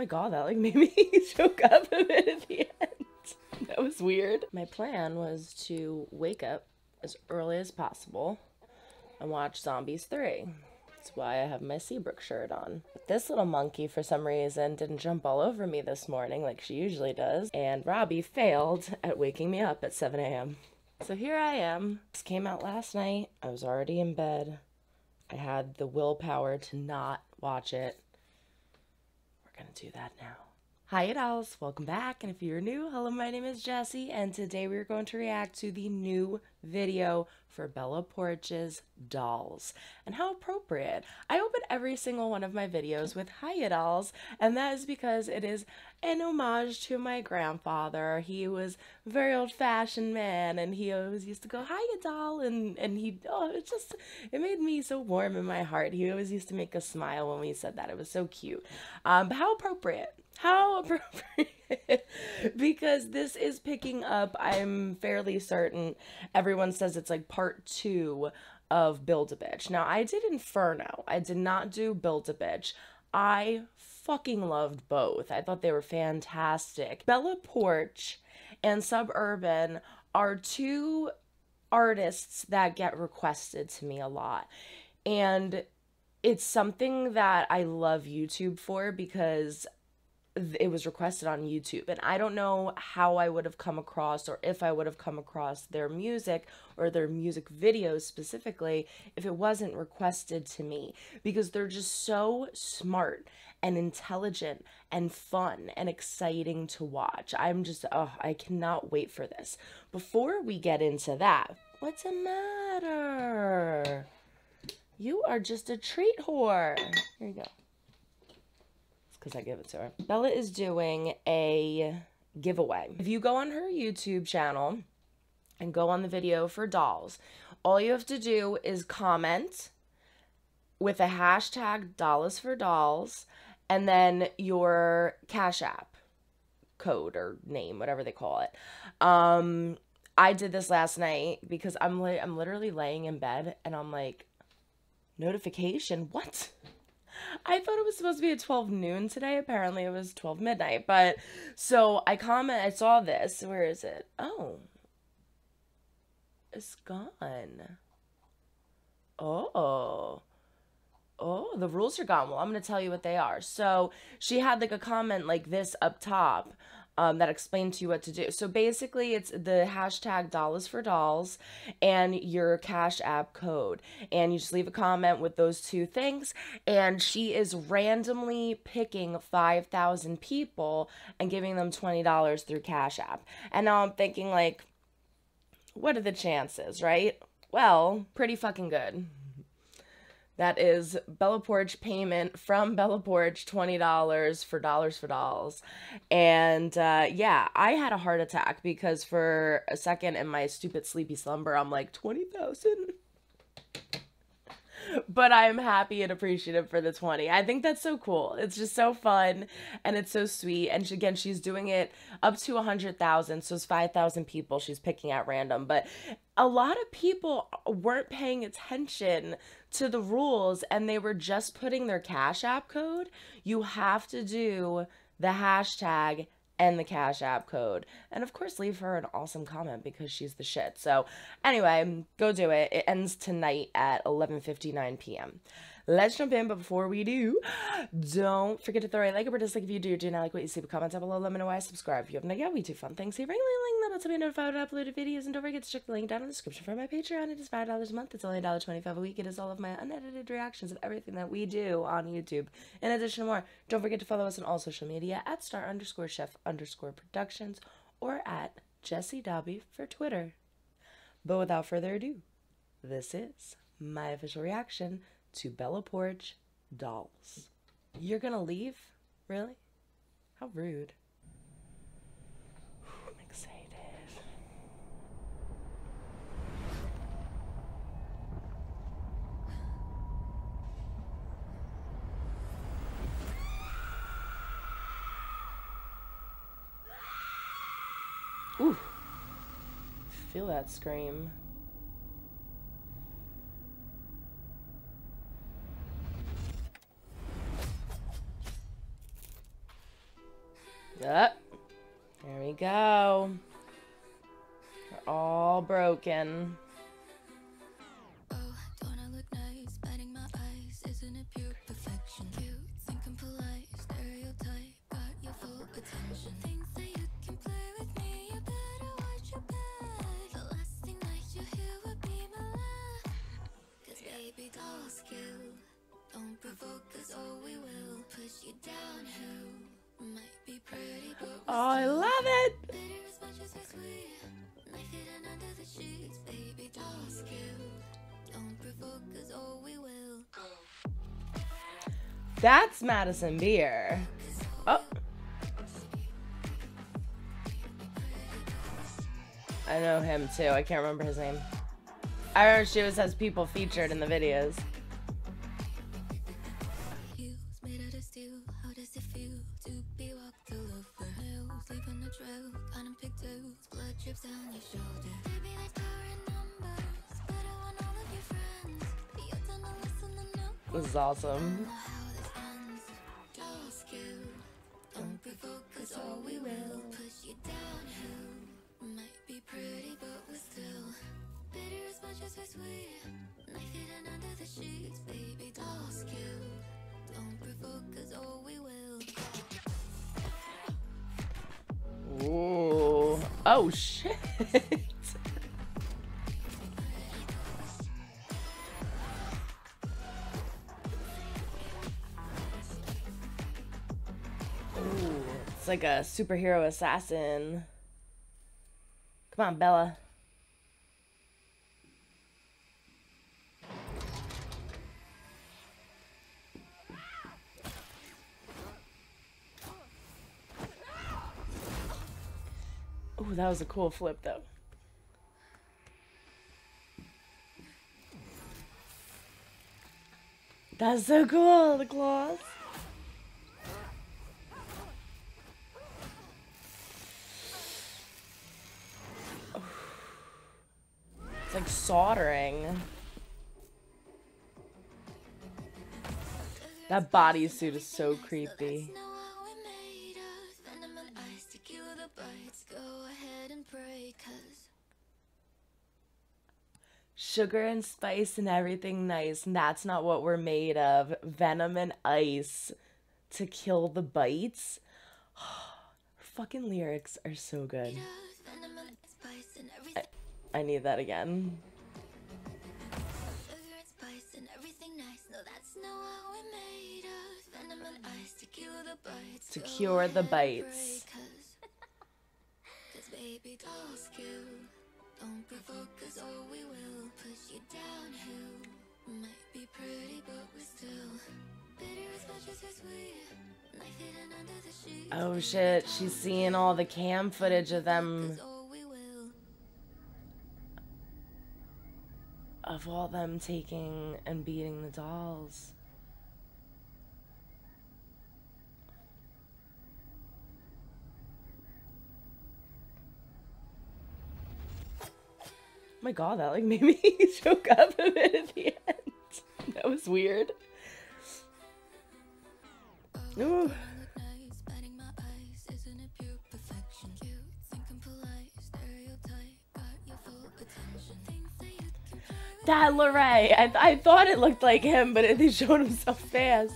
my god, that like made me choke up a bit at the end. That was weird. My plan was to wake up as early as possible and watch Zombies 3. That's why I have my Seabrook shirt on. But this little monkey, for some reason, didn't jump all over me this morning like she usually does, and Robbie failed at waking me up at 7 a.m. So here I am. This came out last night. I was already in bed. I had the willpower to not watch it. We're gonna do that now. Hi dolls, welcome back. And if you're new, hello, my name is Jessie, and today we're going to react to the new video for Bella Poarch's Dolls. And how appropriate. I open every single one of my videos with Hiya Dolls, and that is because it is an homage to my grandfather. He was a very old-fashioned man, and he always used to go, Hiya Doll, and, and he, oh, it just, it made me so warm in my heart. He always used to make us smile when we said that. It was so cute. Um, but how appropriate how appropriate. because this is picking up, I'm fairly certain. Everyone says it's like part two of Build a Bitch. Now, I did Inferno. I did not do Build a Bitch. I fucking loved both. I thought they were fantastic. Bella Poarch and Sub Urban are two artists that get requested to me a lot. And it's something that I love YouTube for because it was requested on YouTube. And I don't know how I would have come across or if I would have come across their music or their music videos specifically if it wasn't requested to me because they're just so smart and intelligent and fun and exciting to watch. I'm just, oh, I cannot wait for this. Before we get into that, what's the matter? You are just a treat whore. Here you go because I give it to her. Bella is doing a giveaway. If you go on her YouTube channel and go on the video for dolls, all you have to do is comment with a hashtag dollars for dolls and then your Cash App code or name, whatever they call it. Um, I did this last night because I'm li- I'm literally laying in bed and I'm like, notification, what? I thought it was supposed to be at 12 noon today. Apparently it was 12 midnight. But so I comment, I saw this. Where is it? Oh. It's gone. Oh. Oh, the rules are gone. Well, I'm going to tell you what they are. So she had like a comment like this up top um, that explain to you what to do. So basically, it's the hashtag dollars for dolls and your Cash App code. And you just leave a comment with those two things. And she is randomly picking 5,000 people and giving them $20 through Cash App. And now I'm thinking, like, what are the chances, right? Well, pretty fucking good. That is Bella Poarch payment from Bella Poarch, $20 for Dollars for Dolls. And uh, yeah, I had a heart attack because for a second in my stupid sleepy slumber, I'm like, 20,000? But I'm happy and appreciative for the 20. I think that's so cool. It's just so fun and it's so sweet. And she, again, she's doing it up to 100,000. So it's 5,000 people she's picking at random. But a lot of people weren't paying attention to the rules and they were just putting their Cash App code. You have to do the hashtag and the Cash App code. And of course, leave her an awesome comment because she's the shit. So, anyway, go do it. It ends tonight at 11:59 p.m. Let's jump in, but before we do, don't forget to throw a like or dislike if you do. Do not like what you see, but comment down below. Let me know why. Subscribe if you haven't yet. We do fun things here. Ring, ring, ring, to be notified when I uploaded videos. And don't forget to check the link down in the description for my Patreon. It is $5 a month. It's only $1.25 a week. It is all of my unedited reactions of everything that we do on YouTube. In addition to more, don't forget to follow us on all social media at star underscore chef underscore productions or at Jessie Dobbie for Twitter. But without further ado, this is my official reaction to Bella Poarch dolls. You're gonna leave? Really? How rude. I'm excited. Ooh. Feel that scream. Up. There we go. We're all broken. Oh, I love it. That's Madison Beer. Oh. I know him too. I can't remember his name. I remember she always has people featured in the videos. This is awesome. Oh shit. Ooh, it's like a superhero assassin. Come on, Bella. That was a cool flip though. That's so cool, the claws. It's like soldering. That bodysuit is so creepy. Sugar and spice and everything nice, and that's not what we're made of. Venom and ice to kill the bites. fucking lyrics are so good. I, I need that again. To cure the bites. Oh shit, she's seeing all the cam footage of them. Of all them taking and beating the dolls. Oh my god, that like made me choke up a bit at the end. That was weird. Ooh. That Larray, I, th I thought it looked like him, but it, they showed him so fast.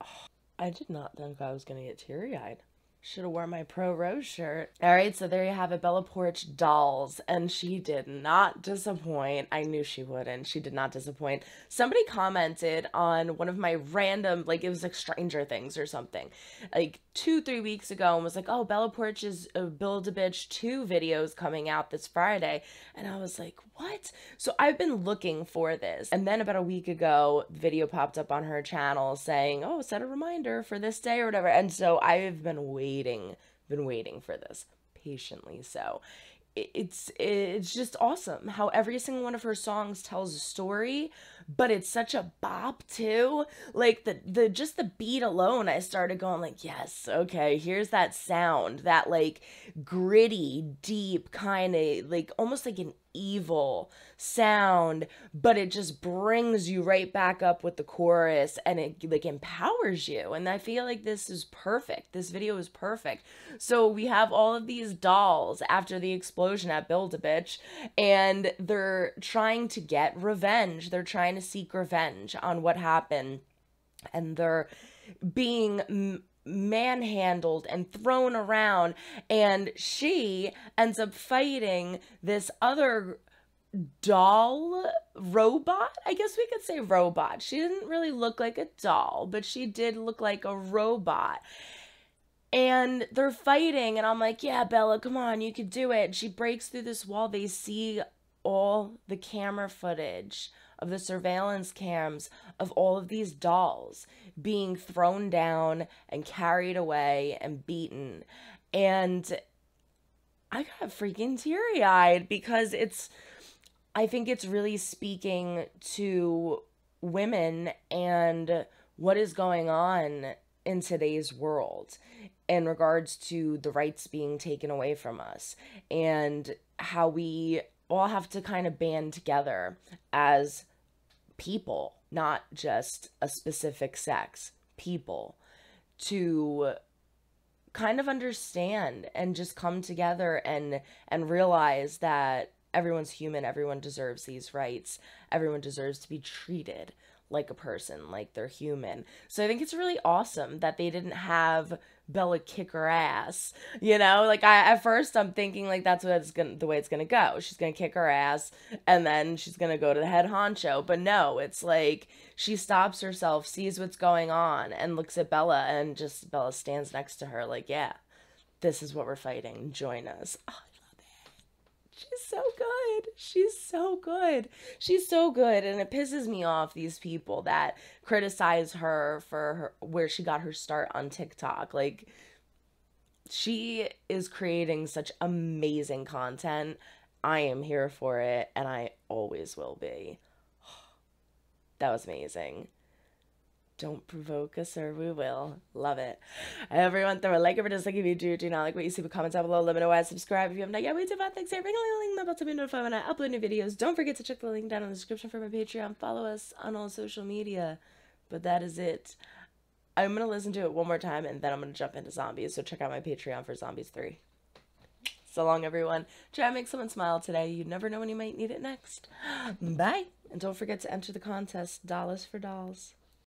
Oh, I did not think I was gonna get teary-eyed. Should have worn my Pro Rose shirt. All right, so there you have it, Bella Poarch dolls, and she did not disappoint. I knew she wouldn't. She did not disappoint. Somebody commented on one of my random, like it was like Stranger Things or something, like two, three weeks ago, and was like, "Oh, Bella Poarch's uh, Build a Bitch two videos coming out this Friday," and I was like, "What?" So I've been looking for this, and then about a week ago, video popped up on her channel saying, "Oh, set a reminder for this day or whatever," and so I've been waiting waiting, been waiting for this patiently. So it's it's just awesome how every single one of her songs tells a story but it's such a bop too like the the just the beat alone i started going like yes okay here's that sound that like gritty deep kind of like almost like an evil sound, but it just brings you right back up with the chorus and it like empowers you. And I feel like this is perfect. This video is perfect. So we have all of these dolls after the explosion at Build-A-Bitch and they're trying to get revenge. They're trying to seek revenge on what happened and they're being manhandled and thrown around and she ends up fighting this other doll robot i guess we could say robot. She didn't really look like a doll but she did look like a robot. And they're fighting and i'm like yeah bella come on you can do it. She breaks through this wall. They see all the camera footage of the surveillance cams of all of these dolls being thrown down and carried away and beaten. And I got freaking teary eyed because it's, I think it's really speaking to women and what is going on in today's world in regards to the rights being taken away from us and how we all have to kind of band together as people, not just a specific sex, people, to kind of understand and just come together and and realize that everyone's human, everyone deserves these rights, everyone deserves to be treated like a person, like they're human. So I think it's really awesome that they didn't have Bella kick her ass. You know, like I at first I'm thinking like that's what it's gonna the way it's gonna go. She's gonna kick her ass and then she's gonna go to the head honcho. But no, it's like she stops herself, sees what's going on, and looks at Bella and just Bella stands next to her like, yeah, this is what we're fighting. Join us. Oh, She's so good. She's so good. She's so good. And it pisses me off these people that criticize her for her, where she got her start on TikTok. Like, she is creating such amazing content. I am here for it, and I always will be. That was amazing. Don't provoke us or we will. Love it. Everyone throw a like or dislike if you do. Do not like what you see. But comment down below. Let me know why. Subscribe if you haven't done yet. Wait till thanks. Ring a link. The bell to be notified when I upload new videos. Don't forget to check the link down in the description for my Patreon. Follow us on all social media. But that is it. I'm going to listen to it one more time and then I'm going to jump into zombies. So check out my Patreon for Zombies 3. So long, everyone. Try to make someone smile today. You never know when you might need it next. Bye. And don't forget to enter the contest, Dollars for Dolls.